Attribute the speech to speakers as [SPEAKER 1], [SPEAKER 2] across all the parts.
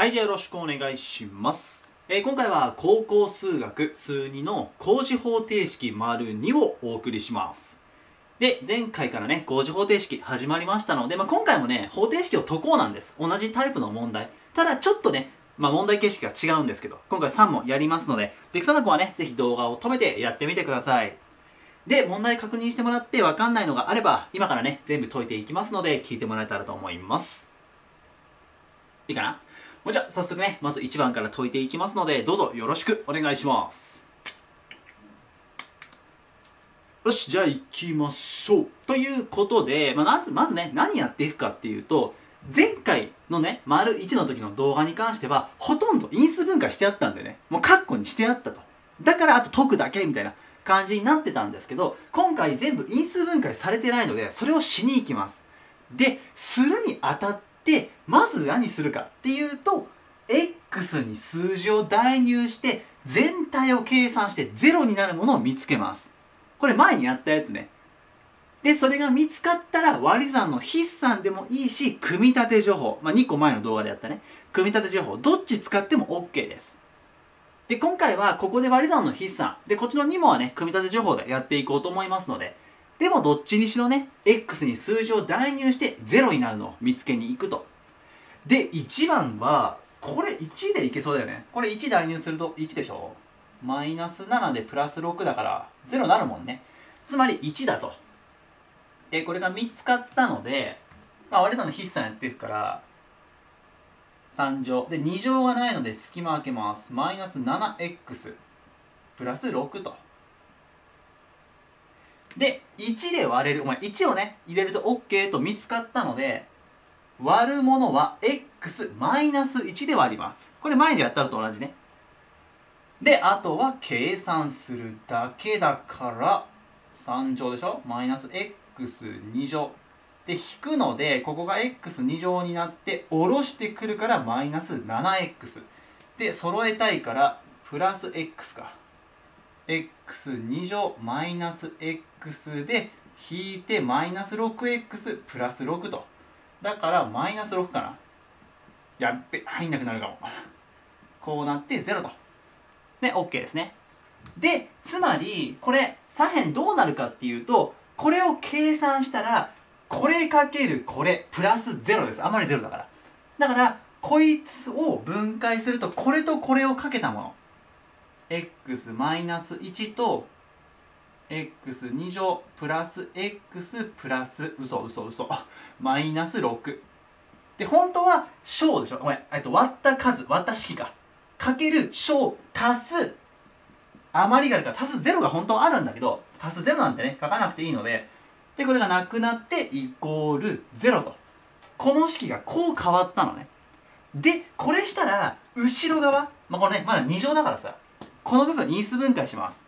[SPEAKER 1] はい、じゃあよろしくお願いします。えー今回は高校数学数2の工事方程式丸2をお送りします。で、前回からね、工事方程式始まりましたので、まあ、今回もね、方程式を解こうなんです。同じタイプの問題。ただちょっとね、まあ、問題形式が違うんですけど、今回3問やりますので、できそうな子はね、ぜひ動画を止めてやってみてください。で、問題確認してもらって分かんないのがあれば、今からね、全部解いていきますので、聞いてもらえたらと思います。いいかな？じゃあ早速ねまず1番から解いていきますのでどうぞよろしくお願いします。よしじゃあ行きましょう。ということで、まあ、まずね何やっていくかっていうと前回のね丸1の時の動画に関してはほとんど因数分解してあったんでねもうカッコにしてあったと。だからあと解くだけみたいな感じになってたんですけど今回全部因数分解されてないのでそれをしに行きます。でするにあたってまず何するかっていうと x に数字を代入して全体を計算して0になるものを見つけます。これ前にやったやつね。でそれが見つかったら割り算の筆算でもいいし組み立て情報、まあ、2個前の動画でやったね。組み立て情報。どっち使っても OK です。で今回はここで割り算の筆算。でこっちの2問はね組み立て情報でやっていこうと思いますのででもどっちにしろね x に数字を代入して0になるのを見つけに行くと。で1番はこれ1でいけそうだよね。これ1代入すると1でしょ。マイナス7でプラス6だから0になるもんね。つまり1だと。でこれが見つかったので、まあ、割り算の筆算やっていくから3乗。で2乗がないので隙間開けます。マイナス 7x プラス6と。で1で割れるお前1をね入れると OK と見つかったので割るものは x マイナス1で割ります。これ前でやったのと同じね。であとは計算するだけだから3乗でしょ？マイナス x2 乗。で引くのでここが x2 乗になって下ろしてくるからマイナス 7x で揃えたいからプラス x か。X2 乗マイナス x で引いてマイナス 6x プラス6と。だからマイナス6かな。やっべ入んなくなるかも。こうなって0と。ね OK ですね。でつまりこれ左辺どうなるかっていうとこれを計算したらこれかけるこれプラス0です。あまり0だから。だからこいつを分解するとこれとこれをかけたもの。X-1 と x2 乗プラス x プラス嘘嘘嘘。マイナス6で本当は小でしょ？ごめん。えっと割った数割った式か。かける小足す。余りがあるから足す0が本当はあるんだけど足す0なんてね書かなくていいので。でこれがなくなってイコール0と。この式がこう変わったのね。でこれしたら後ろ側まあこれねまだ2乗だからさ。この部分因数分解します。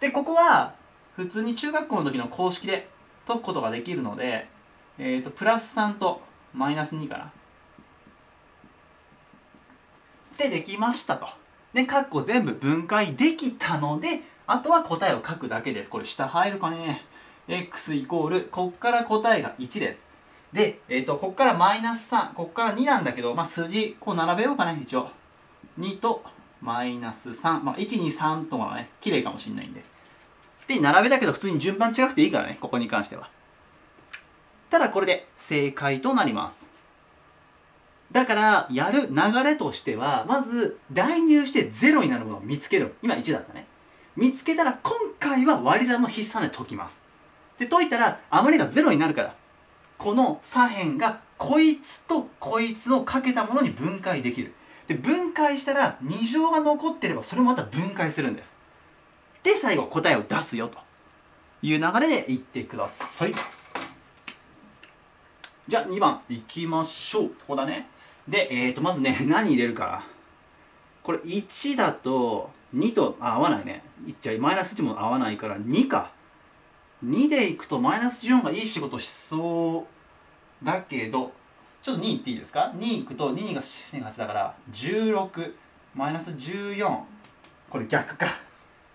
[SPEAKER 1] でここは普通に中学校の時の公式で解くことができるのでえっ、とプラス3とマイナス2かな。でできましたと。でカッコ全部分解できたのであとは答えを書くだけです。これ下入るかね。x イコールこっから答えが1です。で、えっとこっからマイナス3こっから2なんだけど、まあ、数字こう並べようかね一応。2とマイナス3、まあ、123とかね綺麗かもしれないんで。で並べたけど普通に順番違くていいからねここに関しては。ただこれで正解となります。だからやる流れとしてはまず代入して0になるものを見つける。今1だったね。見つけたら今回は割り算の筆算で解きます。で解いたら余りが0になるからこの左辺がこいつとこいつをかけたものに分解できる。で分解したら2乗が残ってればそれもまた分解するんです。で最後答えを出すよと。いう流れでいってくださいじゃあ2番いきましょう。ここだね。でえー、とまずね 何入れるかこれ1だと2と合わないね。じゃあマイナス1も合わないから2か。2でいくとマイナス14がいい仕事しそうだけどちょっと2いっていいですか？2いくと2が8だから16マイナス14これ逆か。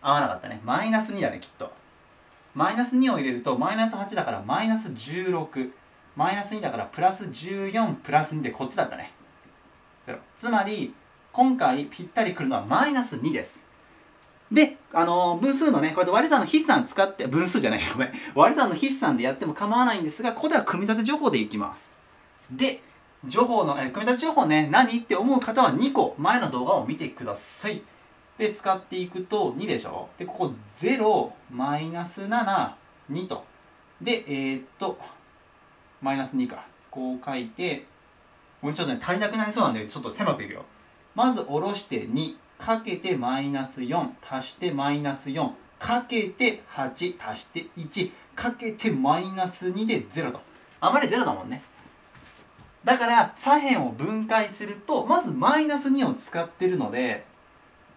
[SPEAKER 1] 合わなかったね。マイナス2だねきっと。マイナス2を入れるとマイナス8だからマイナス16マイナス2だからプラス14プラス2でこっちだったね。0つまり今回ぴったりくるのはマイナス2です。で、あのー、分数のね、こうやって割り算の筆算使って、分数じゃない、ごめん。割り算の筆算でやっても構わないんですが、ここでは組み立て情報でいきます。で、情報の、え組み立て情報ね、何って思う方は2個前の動画を見てください。で、使っていくと2でしょ？で、ここ0、マイナス7、2と。で、えー、っと、マイナス2か。こう書いて、これちょっとね、足りなくなりそうなんで、ちょっと狭くいくよ。まず下ろして2。かけてマイナス4足してマイナス4かけて8足して1かけてマイナス2で0とあまり0だもんねだから左辺を分解するとまずマイナス2を使ってるので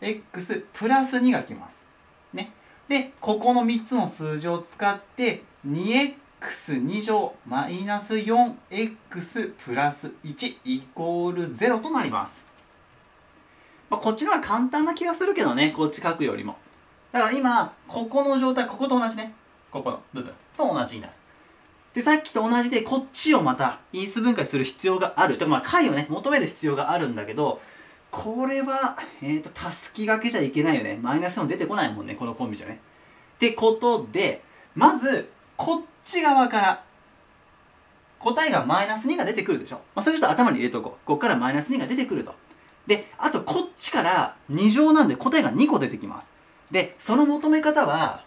[SPEAKER 1] x プラス2がきます。ね。でここの3つの数字を使って 2x2 乗マイナス 4x プラス1イコール0となります。まあ、こっちの方が簡単な気がするけどねこっち書くよりも。だから今ここの状態ここと同じね。ここの部分と同じになる。でさっきと同じでこっちをまた因数分解する必要がある。てかまあ解をね求める必要があるんだけどこれはえっ、ー、とたすきがけじゃいけないよね。マイナス4出てこないもんねこのコンビじゃね。ってことでまずこっち側から答えがマイナス2が出てくるでしょ、まあ、それちょっと頭に入れとこう。ここからマイナス2が出てくると。で、あとこっちから2乗なんで答えが2個出てきます。で、その求め方は、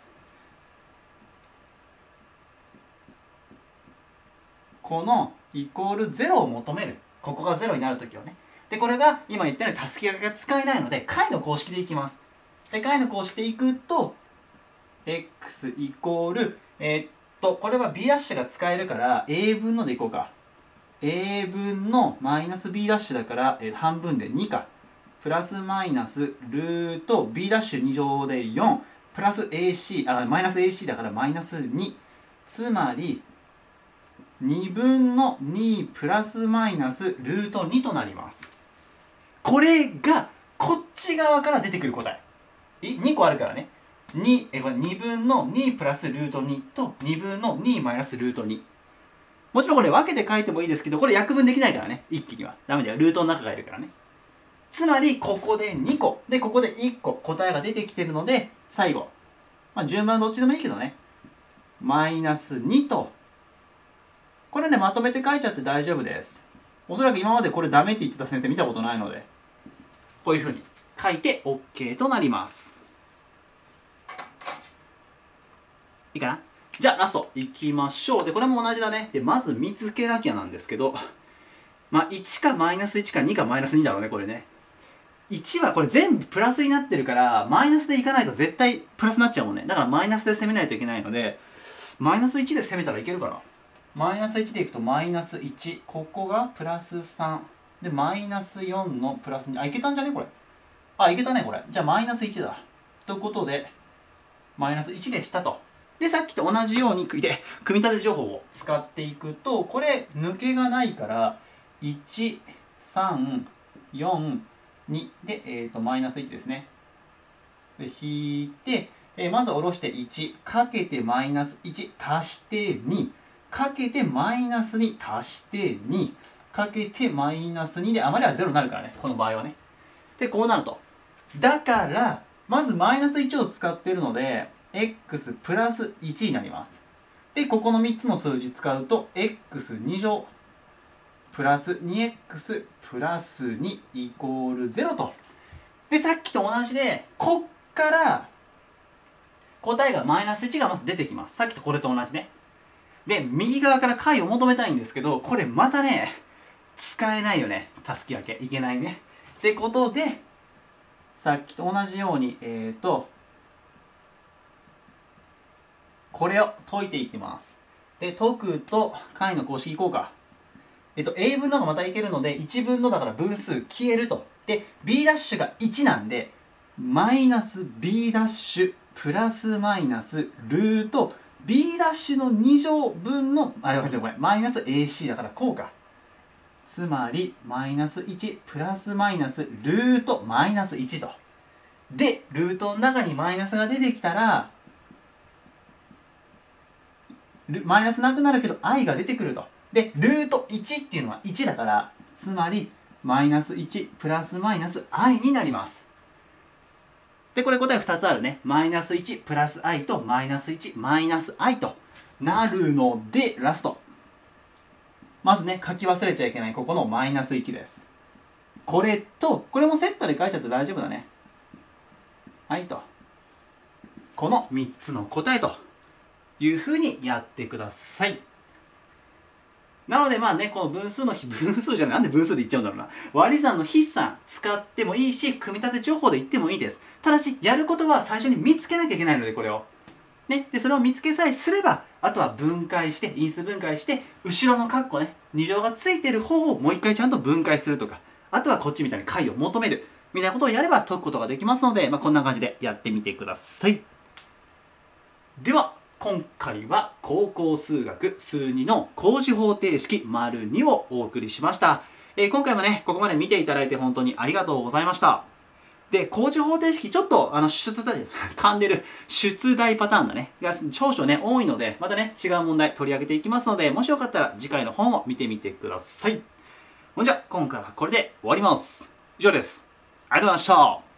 [SPEAKER 1] このイコール0を求める。ここが0になるときはね。で、これが今言ったようにたすきがけが使えないので、解の公式でいきます。で、解の公式でいくと、x イコール、えー、っと、これは b' が使えるから、a 分のでいこうか。a 分のマイナス b' だから、えー、半分で2かプラスマイナスルート b'2 乗で4プラス ac あマイナス ac だからマイナス2つまり2分の2プラスマイナスルート2となりますこれがこっち側から出てくる答え2個あるからね2えこれ2分の2プラスルート2と2分の2マイナスルート2もちろんこれ分けて書いてもいいですけど、これ約分できないからね。一気には。ダメだよ。ルートの中がいるからね。つまり、ここで2個。で、ここで1個答えが出てきてるので、最後。まあ、順番どっちでもいいけどね。マイナス2と。これね、まとめて書いちゃって大丈夫です。おそらく今までこれダメって言ってた先生見たことないので、こういうふうに書いて OK となります。いいかな？じゃあラストいきましょう。で、これも同じだね。で、まず見つけなきゃなんですけど、まあ、1かマイナス1か2かマイナス2だろうね、これね。1はこれ全部プラスになってるから、マイナスでいかないと絶対プラスになっちゃうもんね。だからマイナスで攻めないといけないので、マイナス1で攻めたらいけるかな。マイナス1でいくとマイナス1。ここがプラス3。で、マイナス4のプラス2。あ、いけたんじゃね？これ。あ、いけたね、これ。じゃあマイナス1だ。ということで、マイナス1でしたと。で、さっきと同じように組み立て情報を使っていくと、これ抜けがないから、1、3、4、2で、えーと、マイナス1ですね。で、引いて、えー、まず下ろして1、かけてマイナス1、足して2、かけてマイナス2、足して2、かけてマイナス2で、あまりは0になるからね、この場合はね。で、こうなると。だから、まずマイナス1を使ってるので、x プラス1になります。で、ここの3つの数字使うと、x2 乗プラス 2x プラス2イコール0と。で、さっきと同じで、こっから答えがマイナス1がまず出てきます。さっきとこれと同じね。で、右側から解を求めたいんですけど、これまたね、使えないよね。たすき分け。いけないね。ってことで、さっきと同じように、えっ、ー、と、これを解いていきます。で、解くと、解の公式いこうか。えっと、A 分のがまたいけるので、1分のだから分数消えると。で、B' が1なんで、マイナス B' プラスマイナスルート B' の2乗分の、あ、ごめんごめん、マイナス AC だからこうか。つまり、マイナス1プラスマイナスルートマイナス1と。で、ルートの中にマイナスが出てきたら、マイナスなくなるけど i が出てくると。で、ルート1っていうのは1だから、つまりマイナス1プラスマイナス i になりますでこれ答え2つあるね。マイナス1プラス i とマイナス1マイナス i と。なるのでラスト。まずね書き忘れちゃいけないここのマイナス1です。これとこれもセットで書いちゃって大丈夫だね。はいと。この3つの答えというふうにやってください。なのでまあねこの分数の比 分数じゃないなんで分数で言っちゃうんだろうな。割り算の筆算使ってもいいし組み立て情報で言ってもいいです。ただしやることは最初に見つけなきゃいけないのでこれを。ね、でそれを見つけさえすればあとは分解して因数分解して後ろの括弧ね2乗がついてる方をもう一回ちゃんと分解するとかあとはこっちみたいに解を求めるみたいなことをやれば解くことができますので、まあ、こんな感じでやってみてください。では今回は高校数学数2の工事方程式丸2をお送りしました、えー、今回もねここまで見ていただいて本当にありがとうございましたで、工事方程式、ちょっと、あの、出題、噛んでる、出題パターンがね、が少々ね、多いので、またね、違う問題取り上げていきますので、もしよかったら次回の本を見てみてください。ほんじゃ、今回はこれで終わります。以上です。ありがとうございました。